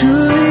True.